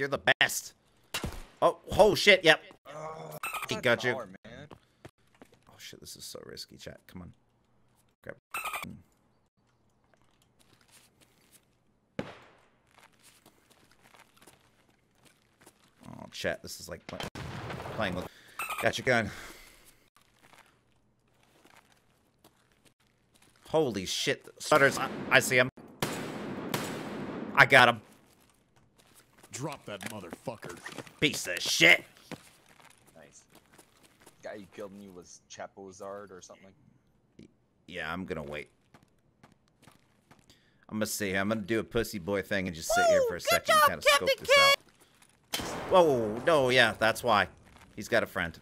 You're the best. Oh, oh shit, yep. Oh, He got you. power, man. Oh shit, this is so risky, chat. Come on. Grab. Oh, chat, this is like playing with. Got your gun. Holy shit. Stutters, I, I see him. I got him. Drop that motherfucker. Piece of shit. Nice. Guy you killed me was Chapozard or something. Yeah, I'm gonna wait. I'm gonna see. I'm gonna do a pussy boy thing and just sit here for a second and kind of scope this out. Whoa, no, yeah, that's why. He's got a friend.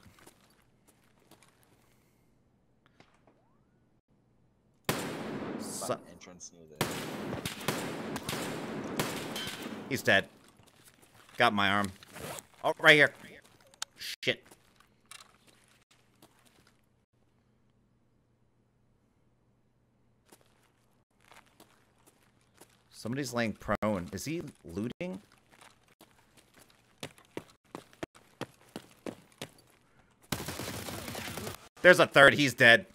So, entrance near the. he's dead. Got my arm. Oh, right here. Shit. Somebody's laying prone. Is he looting? There's a third. He's dead.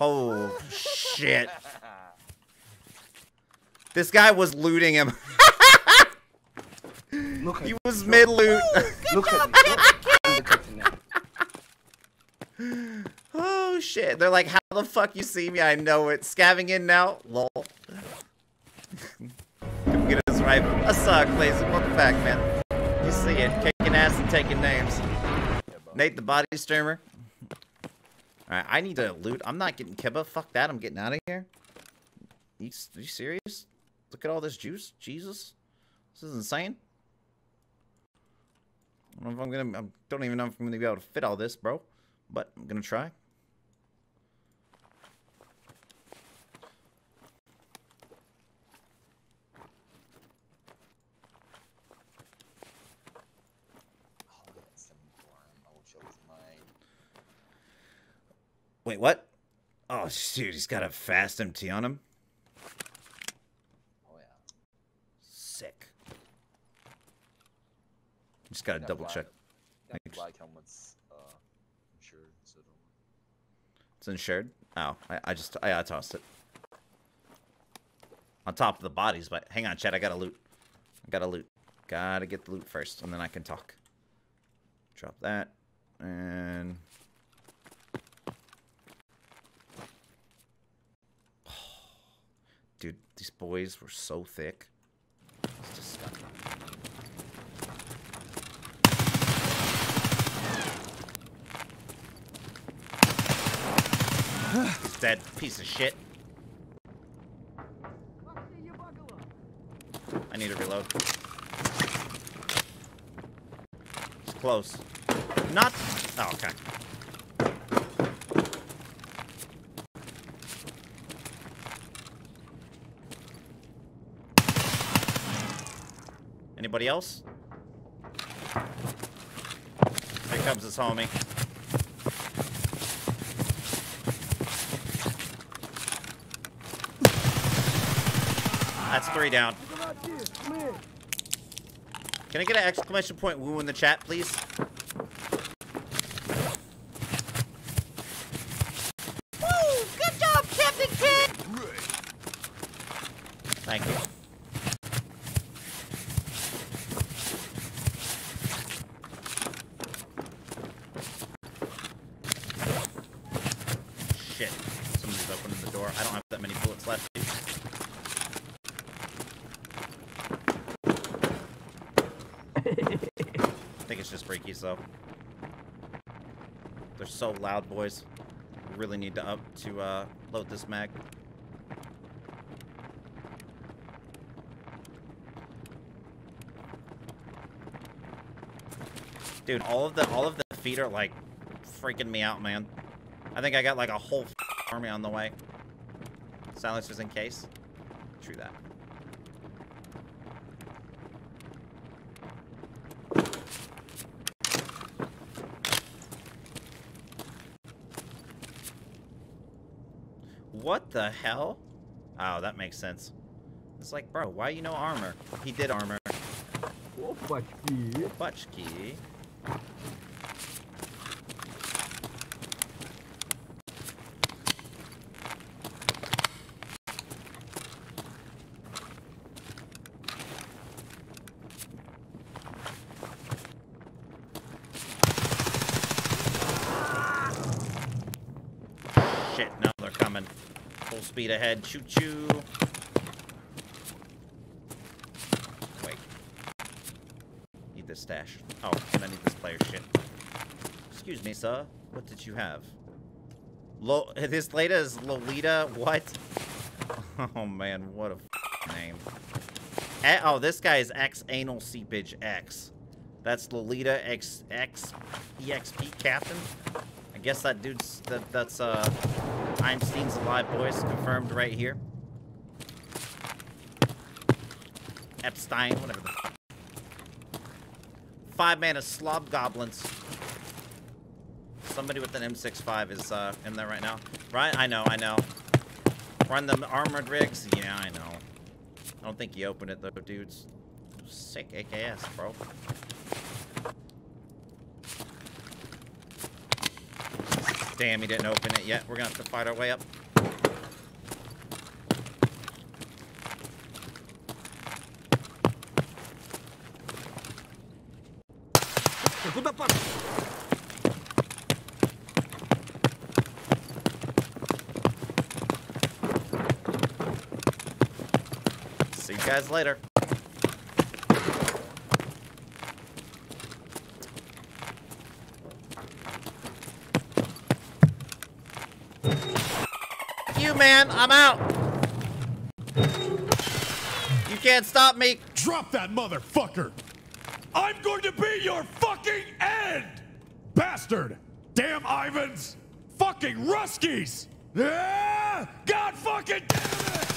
Oh, shit. This guy was looting him. Look at he was mid loot. Look at me. I'm the now. oh shit. They're like, how the fuck you see me? I know it. Scavving in now. Lol. Come get his rifle. I suck, Lazy. Welcome back, man. You see it. Kicking ass and taking names. Nate the body streamer. Alright, I need to loot. I'm not getting Kiba. Fuck that. I'm getting out of here. You, you serious? Look at all this juice. Jesus. This is insane. I don't know if I'm gonna. I don't even know if I'm gonna be able to fit all this, bro. But I'm gonna try. Wait, what? Oh, shoot, he's got a fast MT on him. Oh yeah. Sick. Just gotta Got double black- check. got black helmets. Uh, I'm. So. It's insured. Oh, I, I just I, I tossed it. On top of the bodies, but hang on, Chad. I gotta loot. I gotta loot. Gotta get the loot first, and then I can talk. Drop that, and dude, these boys were so thick. It's disgusting. Dead. Piece of shit. I need to reload. It's close. Not. Oh, okay. Anybody else? Here comes his homie. That's three down. Can I get an exclamation point woo in the chat, please? Woo! Good job, Captain Kid! Thank you. Shit. Somebody's opening the door. I don't have that many bullets left. Just freakies though. They're so loud, boys. Really need to up to uh, load this mag. Dude, all of the all of the feet are like freaking me out, man. I think I got like a whole army on the way. Silencers in case. True that. What the hell? Oh, that makes sense. It's like, bro, why you no armor? He did armor. Oh, Butchkey. Butchkey. Shit, now they're coming. Full speed ahead. Choo choo. Wait. Need this stash. Oh, and I need this player shit. Excuse me, sir. What did you have? Lo this lady is Lolita. What? Oh man, what a name. Eh, oh, this guy is X Anal Seepage X. That's Lolita X X EXP Captain. Guess that dude's that that's uh Einstein's alive boys confirmed right here. Epstein, whatever the fuck. Five mana slob goblins. Somebody with an M65 is uh, in there right now. Right? I know, I know. Run the armored rigs? Yeah, I know. I don't think you opened it though, dudes. Sick AKS, bro. Damn, he didn't open it yet. We're going to have to fight our way up. See you guys later. Man, I'm out. You can't stop me. Drop that motherfucker! I'm going to be your fucking end! Bastard! Damn Ivans! Fucking Ruskies! Ah! God fucking damn it!